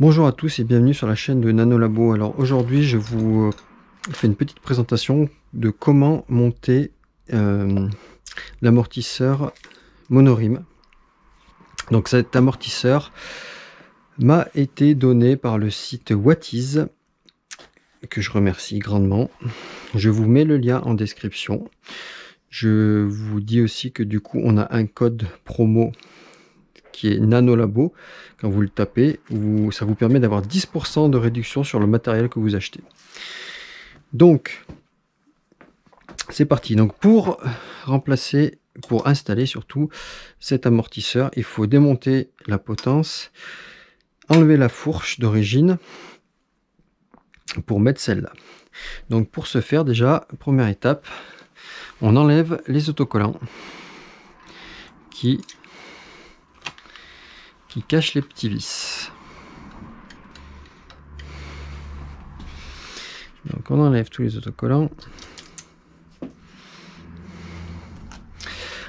Bonjour à tous et bienvenue sur la chaîne de Nanolabo. Alors aujourd'hui je vous euh, fais une petite présentation de comment monter euh, l'amortisseur monorim. Donc cet amortisseur m'a été donné par le site Whatiz que je remercie grandement. Je vous mets le lien en description. Je vous dis aussi que du coup on a un code promo qui est Nanolabo. Quand vous le tapez, ça vous permet d'avoir 10% de réduction sur le matériel que vous achetez. Donc, c'est parti. Donc, pour remplacer, pour installer surtout cet amortisseur, il faut démonter la potence, enlever la fourche d'origine pour mettre celle-là. Donc, pour ce faire, déjà, première étape, on enlève les autocollants qui qui cache les petits vis. Donc on enlève tous les autocollants.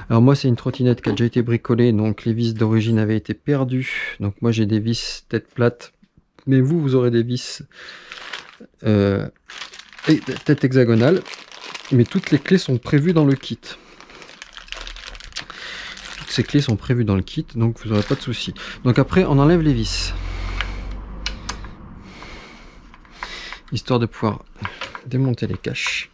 Alors moi c'est une trottinette qui a déjà été bricolée, donc les vis d'origine avaient été perdues. Donc moi j'ai des vis tête plate, mais vous, vous aurez des vis euh, tête hexagonale. Mais toutes les clés sont prévues dans le kit ces clés sont prévues dans le kit, donc vous n'aurez pas de souci. Donc après, on enlève les vis. Histoire de pouvoir démonter les caches.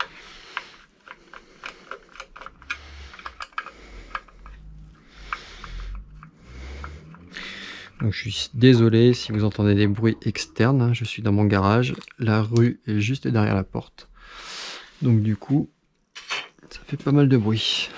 Donc je suis désolé si vous entendez des bruits externes, hein. je suis dans mon garage, la rue est juste derrière la porte. Donc du coup, ça fait pas mal de bruit.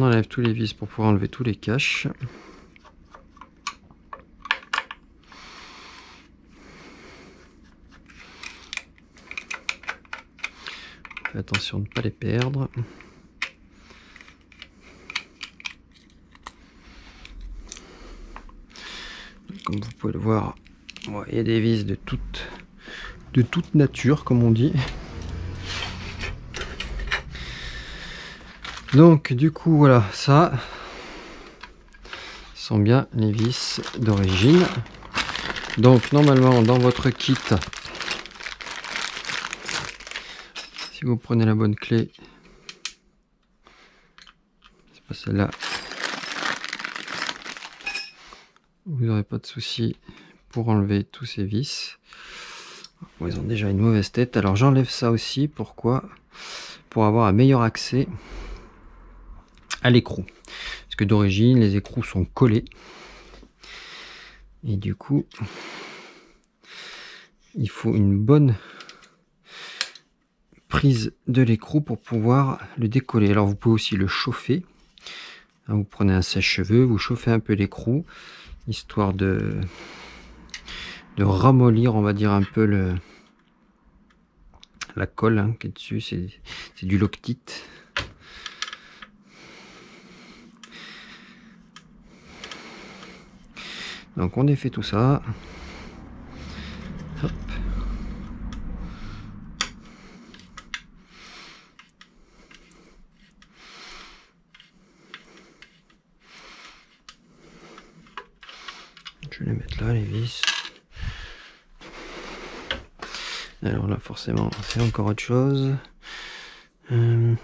On enlève tous les vis pour pouvoir enlever tous les caches. attention de ne pas les perdre. Comme vous pouvez le voir, il y a des vis de toute, de toute nature, comme on dit. Donc du coup voilà ça sont bien les vis d'origine. Donc normalement dans votre kit, si vous prenez la bonne clé, c'est pas celle-là, vous n'aurez pas de souci pour enlever tous ces vis. ils ont déjà une mauvaise tête. Alors j'enlève ça aussi. Pourquoi? Pour avoir un meilleur accès à l'écrou. Parce que d'origine, les écrous sont collés. Et du coup, il faut une bonne prise de l'écrou pour pouvoir le décoller. Alors vous pouvez aussi le chauffer. Hein, vous prenez un sèche-cheveux, vous chauffez un peu l'écrou, histoire de, de ramollir, on va dire, un peu le, la colle hein, qui est dessus. C'est du loctite. Donc on défait tout ça. Je vais les mettre là, les vis. Alors là, forcément, c'est encore autre chose. Euh,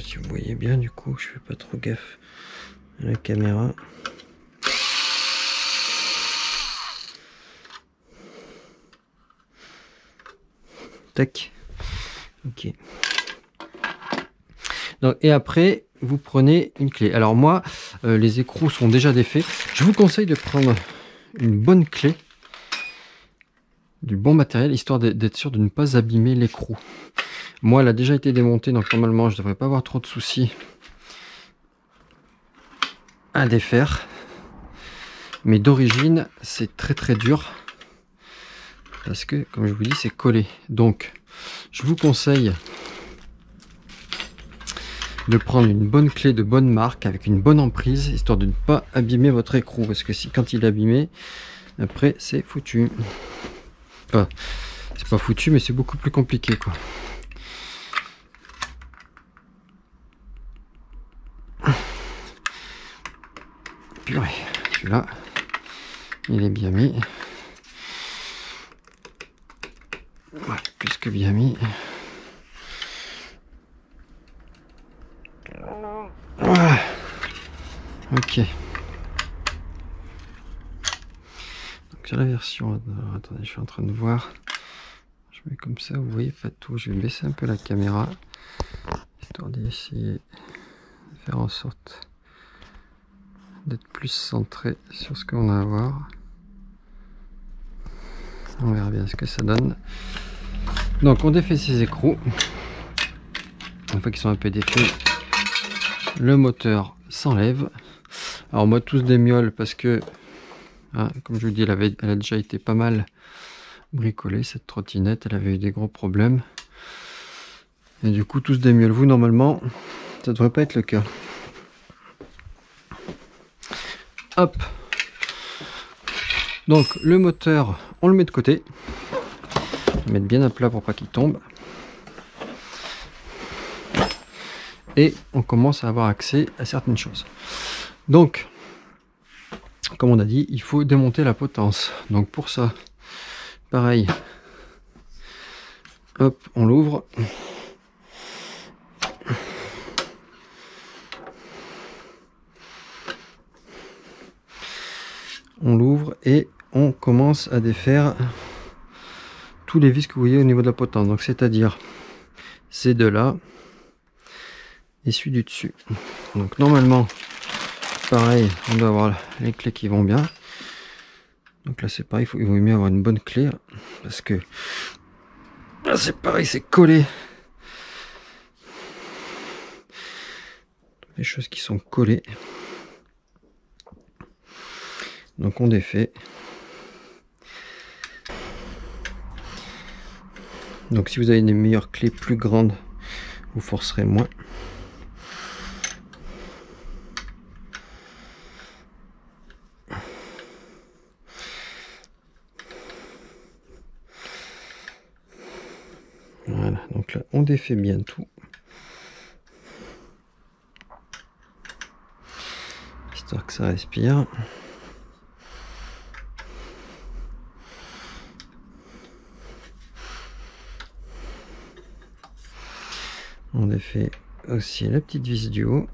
si vous voyez bien du coup je fais pas trop gaffe à la caméra ok Donc, et après vous prenez une clé alors moi euh, les écrous sont déjà défaits je vous conseille de prendre une bonne clé du bon matériel, histoire d'être sûr de ne pas abîmer l'écrou. Moi, elle a déjà été démontée, donc normalement, je devrais pas avoir trop de soucis à défaire. Mais d'origine, c'est très très dur. Parce que, comme je vous dis, c'est collé. Donc, je vous conseille de prendre une bonne clé de bonne marque avec une bonne emprise, histoire de ne pas abîmer votre écrou. Parce que si quand il est abîmé, après c'est foutu. Enfin, c'est pas foutu, mais c'est beaucoup plus compliqué quoi. Purée, celui-là, il est bien mis. Ouais, plus que bien mis. Ok. Donc sur la version... attendez, je suis en train de voir. Je mets comme ça, vous voyez pas tout. Je vais baisser un peu la caméra. Histoire d'essayer de faire en sorte d'être plus centré sur ce qu'on va à voir. On verra bien ce que ça donne. Donc on défait ces écrous. Une fois qu'ils sont un peu défaits, le moteur s'enlève. Alors moi tous des mioles parce que, hein, comme je vous dis, elle, avait, a déjà été pas mal bricolée cette trottinette. Elle avait eu des gros problèmes. Et du coup tous des mioles. Vous normalement, ça devrait pas être le cas. Hop. Donc le moteur, on le met de côté. Mettre bien à plat pour pas qu'il tombe. Et on commence à avoir accès à certaines choses. Donc, comme on a dit, il faut démonter la potence. Donc pour ça, pareil. Hop, on l'ouvre. on l'ouvre et on commence à défaire tous les vis que vous voyez au niveau de la potence. Donc c'est-à-dire ces deux-là et celui du dessus. Donc normalement, pareil, on doit avoir les clés qui vont bien. Donc là c'est pareil, il, faut, vaut mieux avoir une bonne clé parce que c'est pareil, c'est collé. Les choses qui sont collées. Donc on défait. Donc si vous avez des meilleures clés plus grandes, vous forcerez moins. Voilà, donc là on défait bien tout. Histoire que ça respire. On défait aussi la petite vis du haut.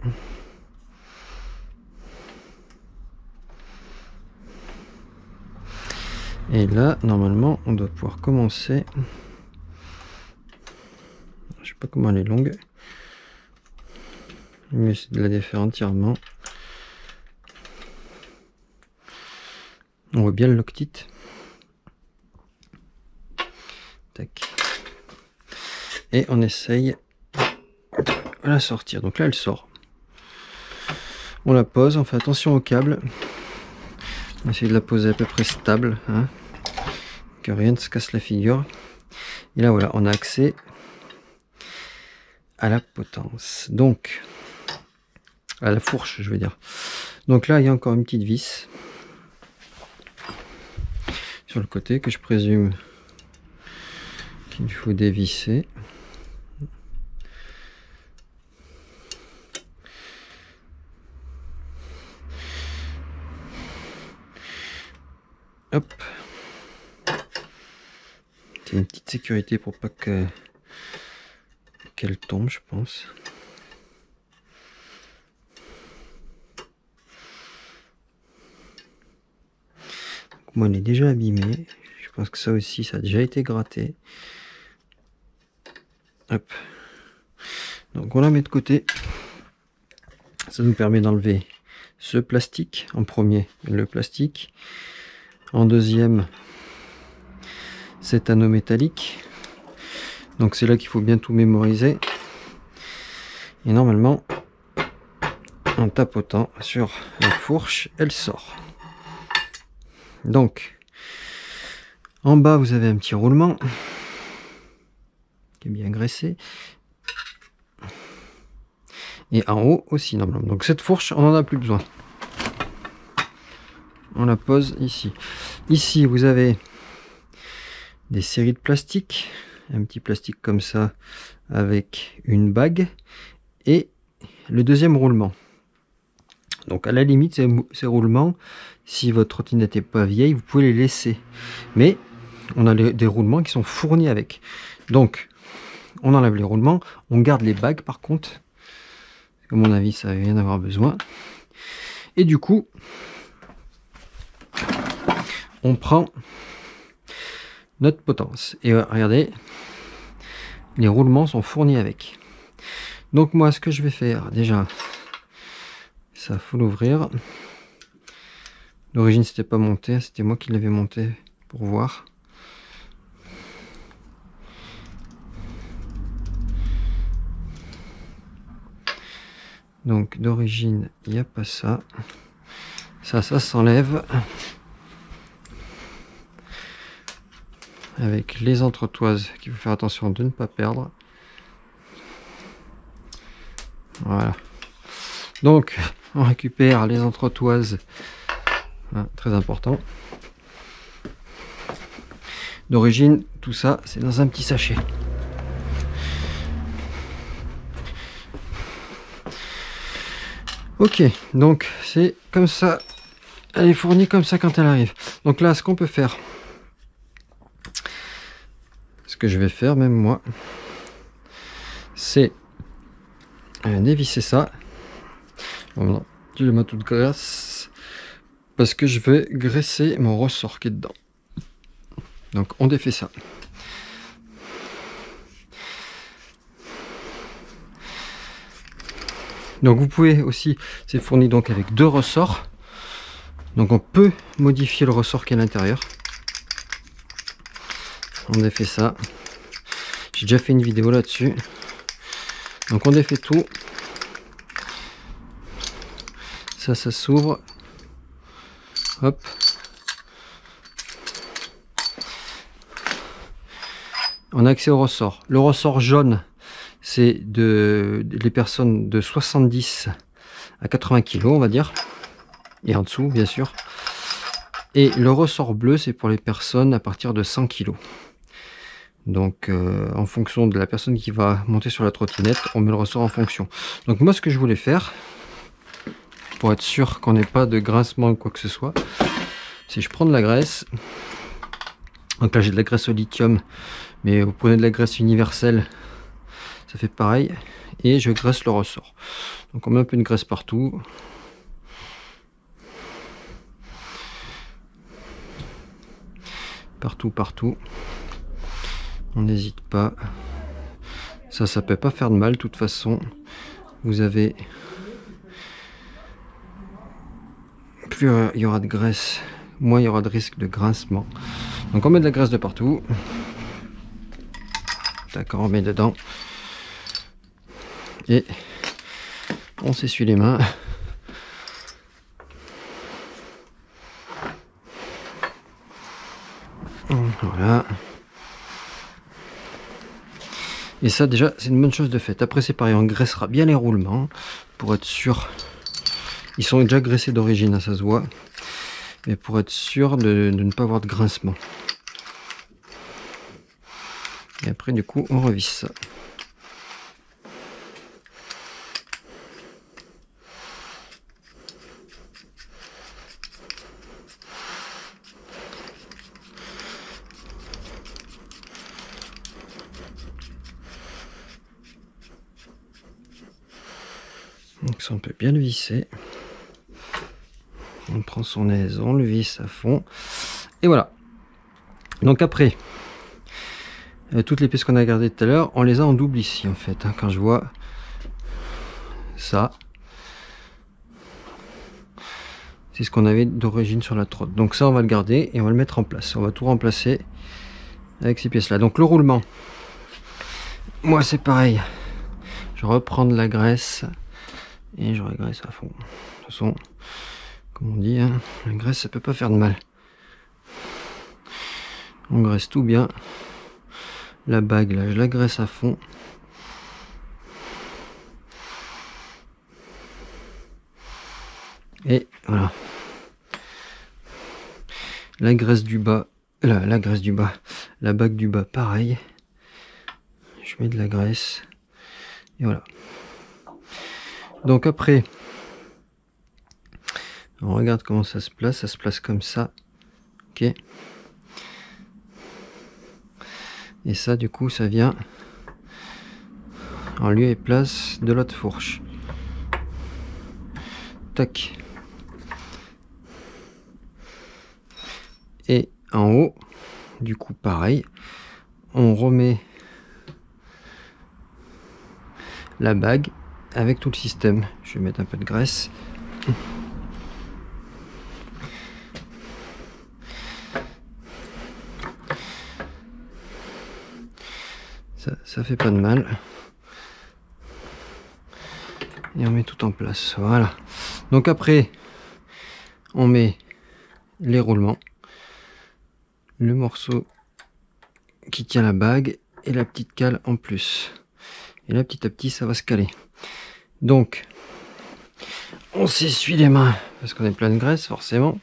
Et là, normalement, on doit pouvoir commencer. Je sais pas comment elle est longue. Mais c'est de la défaire entièrement. On voit bien le loctite. Et on essaye la sortir. Donc là, elle sort. On la pose, on fait attention au câble. On va essayer de la poser à peu près stable, hein, que rien ne se casse la figure. Et là, voilà, on a accès à la potence. Donc, à la fourche, je veux dire. Donc là, il y a encore une petite vis sur le côté que je présume qu'il faut dévisser. Hop. C'est une petite sécurité pour pas que qu'elle tombe, je pense. moi, elle est déjà abîmée. Je pense que ça aussi, ça a déjà été gratté. Hop. Donc on la met de côté. Ça nous permet d'enlever ce plastique en premier, le plastique. En deuxième, cet anneau métallique. Donc c'est là qu'il faut bien tout mémoriser. Et normalement, en tapotant sur la fourche, elle sort. Donc, en bas, vous avez un petit roulement qui est bien graissé. Et en haut aussi, normalement. Donc cette fourche, on n'en a plus besoin. On la pose ici. Ici, vous avez des séries de plastique. Un petit plastique comme ça avec une bague. Et le deuxième roulement. Donc à la limite, ces, roulements, si votre trottinette n'est pas vieille, vous pouvez les laisser. Mais on a des roulements qui sont fournis avec. Donc, on enlève les roulements, on garde les bagues par contre. À mon avis, ça va rien avoir besoin. Et du coup, on prend notre potence. Et regardez, les roulements sont fournis avec. Donc moi, ce que je vais faire, déjà, ça faut l'ouvrir. D'origine, c'était pas monté, c'était moi qui l'avais monté pour voir. Donc d'origine, il n'y a pas ça. Ça, ça s'enlève. Avec les entretoises qu'il faut faire attention de ne pas perdre. Voilà. Donc, on récupère les entretoises, hein, très important. D'origine, tout ça, c'est dans un petit sachet. Ok, donc c'est comme ça. Elle est fournie comme ça quand elle arrive. Donc là, ce qu'on peut faire, je vais faire, même moi, c'est dévisser ça. Je le mets parce que je vais graisser mon ressort qui est dedans. Donc on défait ça. Donc vous pouvez aussi, c'est fourni donc avec deux ressorts. Donc on peut modifier le ressort qui est à l'intérieur. On défait ça. J'ai déjà fait une vidéo là-dessus. Donc on défait tout. Ça, ça s'ouvre. Hop. On a accès au ressort. Le ressort jaune, c'est de les personnes de 70 à 80 kg, on va dire. Et en dessous, bien sûr. Et le ressort bleu, c'est pour les personnes à partir de 100 kg. Donc, euh, en fonction de la personne qui va monter sur la trottinette, on met le ressort en fonction. Donc, moi, ce que je voulais faire, pour être sûr qu'on n'ait pas de grincement ou quoi que ce soit. Si je prends de la graisse, donc là j'ai de la graisse au lithium, mais vous prenez de la graisse universelle, ça fait pareil, et je graisse le ressort. Donc on met un peu de graisse partout. Partout, partout. On n'hésite pas. Ça, ça peut pas faire de mal. De toute façon, vous avez il y aura de graisse, moins il y aura de risque de grincement. Donc on met de la graisse de partout. D'accord, on met dedans. Et on s'essuie les mains. Voilà. Et ça déjà c'est une bonne chose de fait. Après c'est pareil, on graissera bien les roulements pour être sûr ils sont déjà graissés d'origine, hein, ça se voit. Mais pour être sûr de, ne pas avoir de grincement. Et après, du coup, on revisse ça. Donc ça on peut bien le visser on prend son aise, on le visse à fond. Et voilà. Donc après, euh, toutes les pièces qu'on a gardées tout à l'heure, on les a en double ici en fait. Hein, quand je vois ça, c'est ce qu'on avait d'origine sur la trotte. Donc ça, on va le garder et on va le mettre en place. On va tout remplacer avec ces pièces là. Donc le roulement, moi c'est pareil. Je reprends de la graisse et je régresse à fond. De toute façon, comme on dit, hein, la graisse ça peut pas faire de mal. On graisse tout bien. La bague là, je la graisse à fond. Et voilà. La graisse du bas, la, la graisse du bas, la bague du bas, pareil. Je mets de la graisse. Et voilà. Donc après, on regarde comment ça se place. Ça se place comme ça. Ok. Et ça, du coup, ça vient en lieu et place de l'autre fourche. Tac. Et en haut, du coup, pareil, on remet la bague avec tout le système. Je vais mettre un peu de graisse. Ça, ça fait pas de mal. Et on met tout en place. Voilà. Donc après, on met les roulements, le morceau qui tient la bague et la petite cale en plus. Et là, petit à petit, ça va se caler. Donc, on s'essuie les mains parce qu'on est plein de graisse, forcément.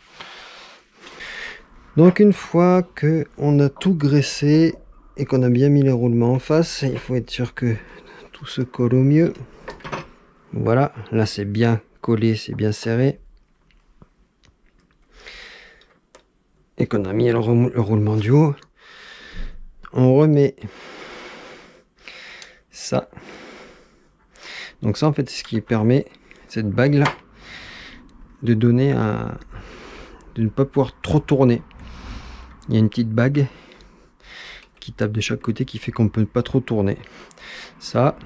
Donc, une fois que on a tout graissé et qu'on a bien mis les roulements en face, il faut être sûr que tout se colle au mieux. Voilà, là c'est bien collé, c'est bien serré. Et qu'on a mis le, roulement du haut, on remet ça. Donc ça en fait c'est ce qui permet, cette bague là, de donner un... de ne pas pouvoir trop tourner. Il y a une petite bague qui tape de chaque côté qui fait qu'on peut pas trop tourner. Ça,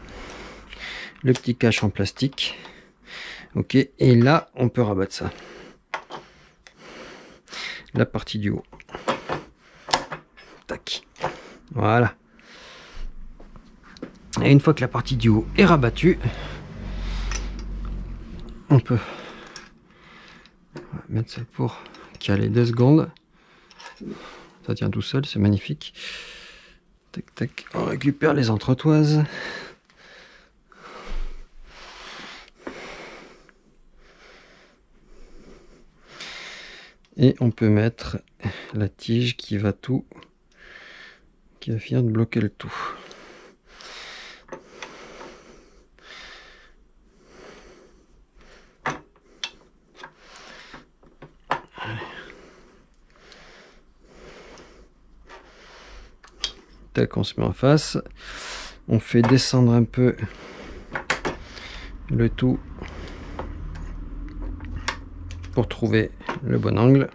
le petit cache en plastique. Ok, et là on peut rabattre ça. La partie du haut. Tac. Voilà. Et une fois que la partie du haut est rabattue, on peut mettre ça pour caler deux secondes. Ça tient tout seul, c'est magnifique. Tac, tac. On récupère les entretoises. Et on peut mettre la tige qui va tout, qui va finir de bloquer le tout. Tac, on se met en face. On fait descendre un peu le tout pour trouver le bon angle.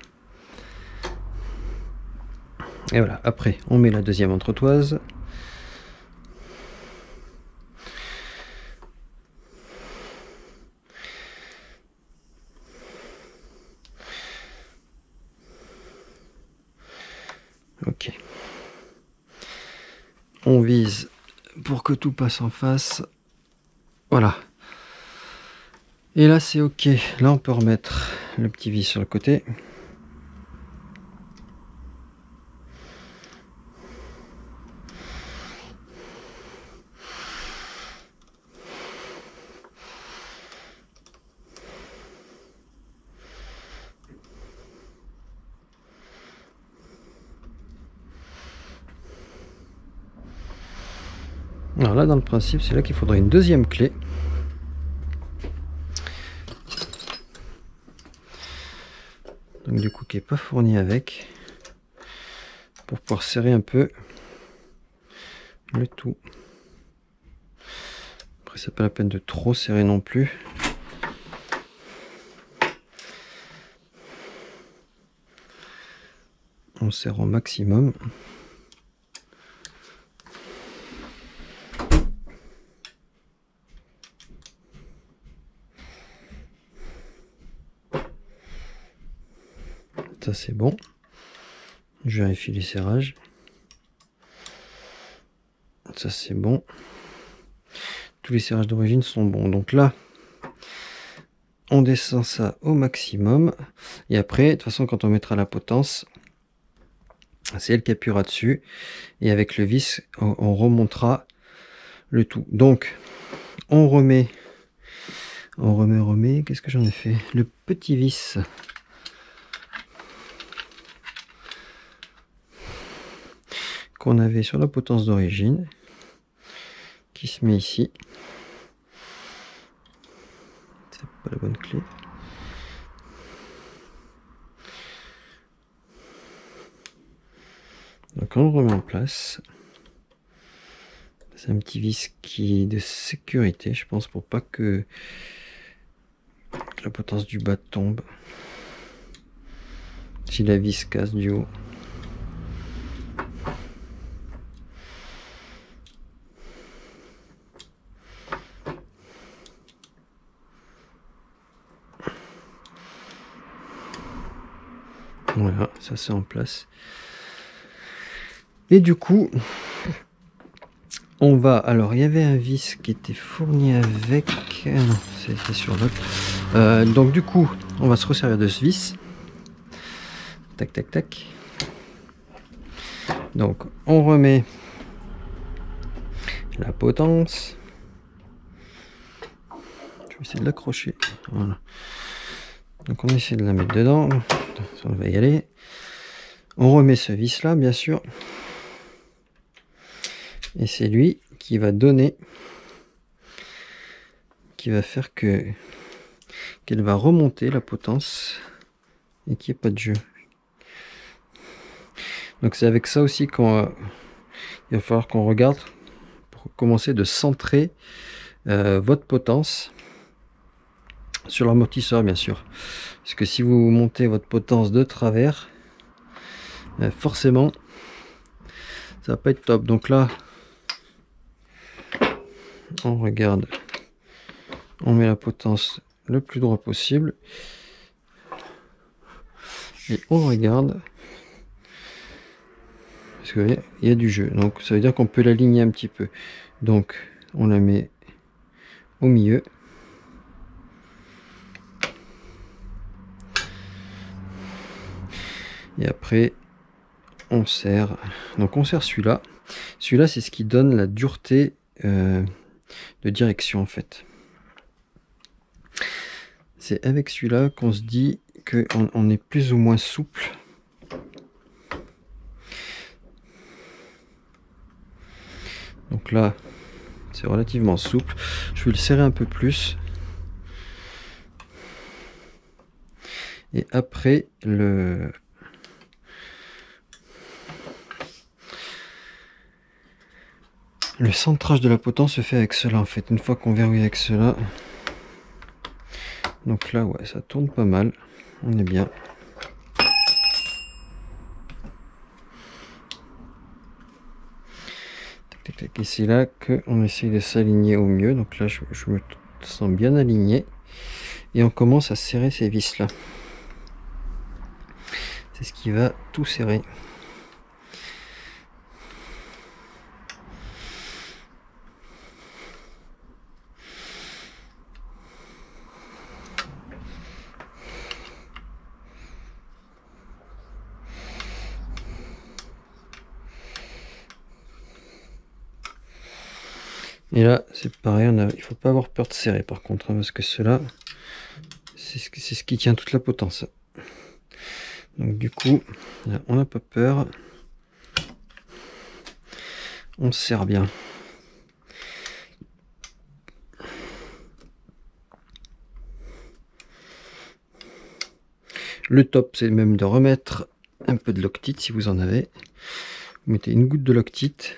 Et voilà, après on met la deuxième entretoise. Ok. On vise pour tout passe en face. Voilà. Et là c'est ok. Là on peut remettre le petit vis sur le côté. Alors là, dans le principe, c'est là qu'il faudrait une deuxième clé. donc du coup qui est pas fourni avec pour pouvoir serrer un peu le tout. Après c'est pas la peine de trop serrer non plus. On serre au maximum c'est bon. Je vérifie les serrages. ça c'est bon. Tous les serrages d'origine sont bons. Donc là, on descend ça au maximum. Et après, de toute façon, quand on mettra la potence, c'est elle qui appuiera dessus. Et avec le vis, on remontera le tout. Donc, on remet, on remet, remet. Qu'est-ce que j'en ai fait? Le petit vis. Qu'on avait sur la potence d'origine qui se met ici c'est pas la bonne clé donc on le remet en place c'est un petit vis qui est de sécurité, je pense, pour pas que la potence du bas tombe. Si la vis casse du haut. Voilà, ça c'est en place. Et du coup, on va, alors il y avait un vis qui était fourni avec, ah non, c'est sur l'autre. Euh, donc du coup, on va se resservir de ce vis. Tac, tac, tac. Donc on remet la potence. Je vais essayer de l'accrocher. Voilà. Donc on essaie de la mettre dedans. On va y aller. On remet ce vis là, bien sûr. Et c'est lui qui va donner, qui va faire que qu'elle va remonter la potence et qu'il n'y ait pas de jeu. Donc c'est avec ça aussi qu'on il va falloir qu'on regarde pour commencer de centrer euh, votre potence sur l'amortisseur bien sûr. Parce que si vous montez votre potence de travers, euh, forcément ça va pas être top. Donc là, on regarde, on met la potence le plus droit possible. Et on regarde. Parce qu'il y a du jeu. Donc ça veut dire qu'on peut l'aligner un petit peu. Donc on la met au milieu et après on serre donc on serre celui-là celui-là c'est ce qui donne la dureté euh, de direction en fait. C'est avec celui-là qu'on se dit qu'on on est plus ou moins souple. Donc là, c'est relativement souple. Je vais le serrer un peu plus. Et après, le, Le centrage de la potence se fait avec cela en fait. Une fois qu'on verrouille avec cela. Donc là, ouais, ça tourne pas mal. On est bien. C'est là qu'on essaye de s'aligner au mieux. Donc là, je, je, me sens bien aligné. Et on commence à serrer ces vis là. C'est ce qui va tout serrer. Et là, c'est pareil, on a, il faut pas avoir peur de serrer par contre, hein, parce que cela, c'est ce, ce, qui tient toute la potence. Donc du coup, on n'a pas peur. On serre bien. Le top, c'est même de remettre un peu de loctite si vous en avez. Vous mettez une goutte de loctite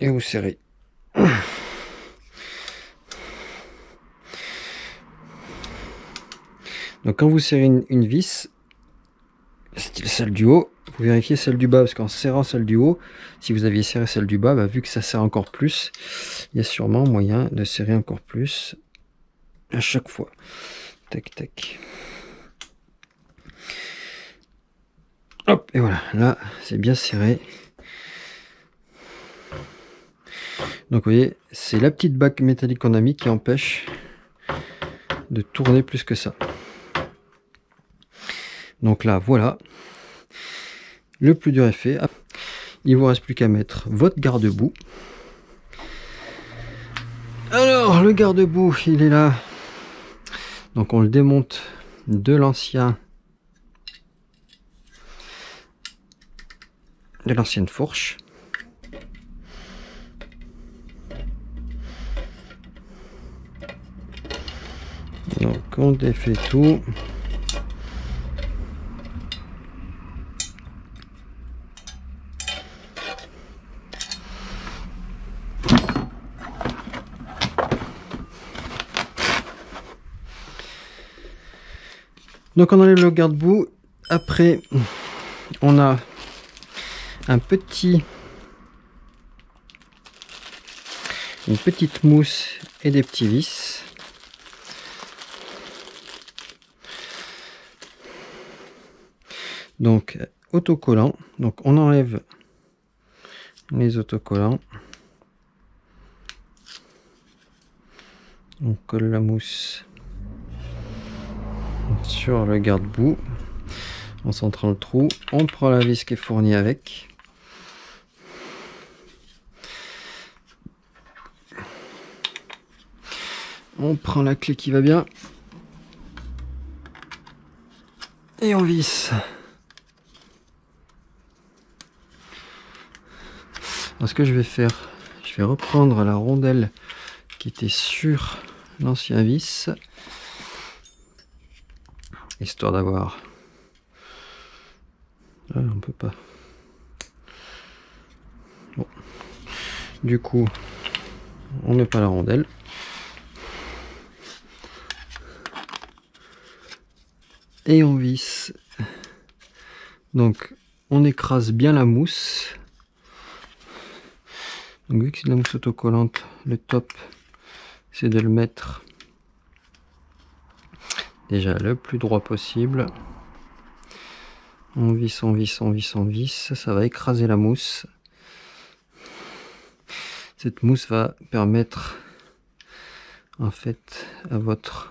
et vous serrez. Donc quand vous serrez une, vis, style celle du haut, vous vérifiez celle du bas, parce qu'en serrant celle du haut, si vous aviez serré celle du bas, bah, vu que ça serre encore plus, il y a sûrement moyen de serrer encore plus à chaque fois. Tac, tac. Hop, et voilà, là, c'est bien serré. Donc vous voyez, c'est la petite bague métallique qu'on a mis qui empêche de tourner plus que ça. Donc là, voilà. Le plus dur est fait. Il vous reste plus qu'à mettre votre garde-boue. Alors, le garde-boue, il est là. Donc on le démonte de l'ancien de l'ancienne fourche. Donc on défait tout. Donc on enlève le garde-boue. Après, on a un petit une petite mousse et des petits vis. Donc autocollant. Donc on enlève les autocollants. On colle la mousse sur le garde-boue en centrant le trou. On prend la vis qui est fournie avec. On prend la clé qui va bien. Et on visse. Ce que je vais faire, je vais reprendre la rondelle qui était sur l'ancien vis histoire d'avoir ah, on peut pas. Bon. du coup on met pas la rondelle. Et on visse. Donc on écrase bien la mousse donc vu que c'est de la mousse autocollante le top c'est de le mettre déjà le plus droit possible. On visse, on visse, on visse, on visse. Ça va écraser la mousse. Cette mousse va permettre en fait à votre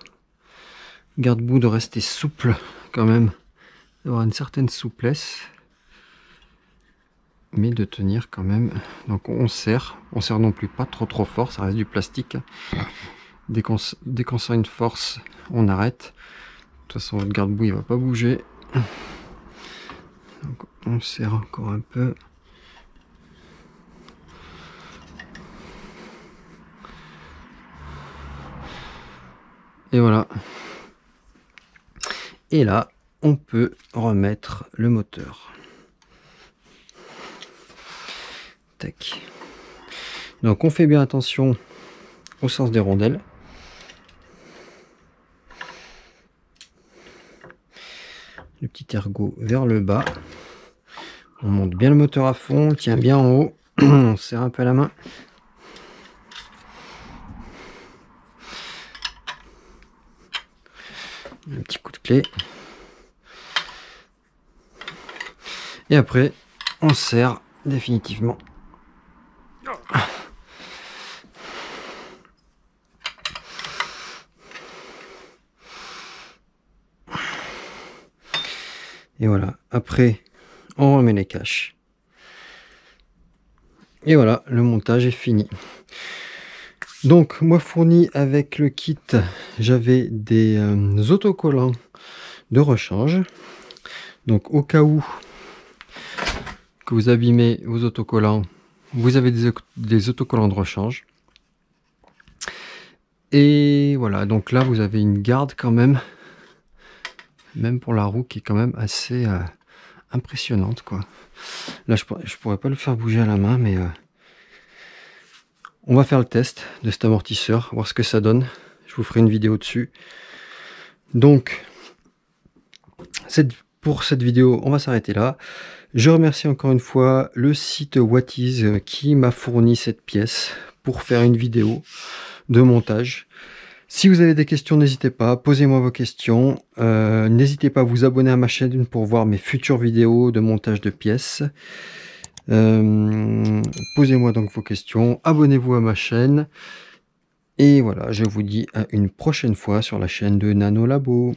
garde-boue de rester souple quand même, d'avoir une certaine souplesse, mais de tenir quand même. Donc on serre, on serre non plus pas trop trop fort, ça reste du plastique. Dès qu'on sent une force, on arrête. De toute façon, votre garde-boue, il va pas bouger. on serre encore un peu. Et voilà. Et là, on peut remettre le moteur. Donc on fait bien attention au sens des rondelles. le petit ergot vers le bas. On monte bien le moteur à fond, on tient bien en haut, on serre un peu la main. Un petit coup de clé. Et après, on serre définitivement. Et voilà, après, on remet les caches. Et voilà, le montage est fini. Donc, moi fourni avec le kit, j'avais des euh, autocollants de rechange. Donc, au cas où que vous abîmez vos autocollants, vous avez des, des autocollants de rechange. Et voilà, donc là, vous avez une garde quand même même pour la roue qui est quand même assez euh, impressionnante quoi. Là je pourrais, pourrais pas le faire bouger à la main mais euh, on va faire le test de cet amortisseur, voir ce que ça donne. Je vous ferai une vidéo dessus. Donc pour cette vidéo on va s'arrêter là. Je remercie encore une fois le site Whatis euh, qui m'a fourni cette pièce pour faire une vidéo de montage. Si vous avez des questions, n'hésitez pas, posez-moi vos questions. Euh, n'hésitez pas à vous abonner à ma chaîne pour voir mes futures vidéos de montage de pièces. Euh, posez-moi donc vos questions, abonnez-vous à ma chaîne. Et voilà, je vous dis à une prochaine fois sur la chaîne de Nano Labo.